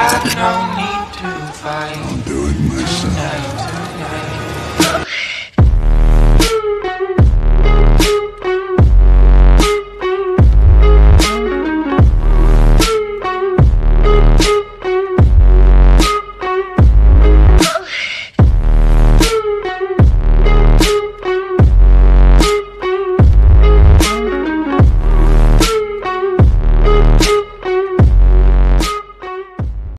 have no need to fight. I'll do it myself.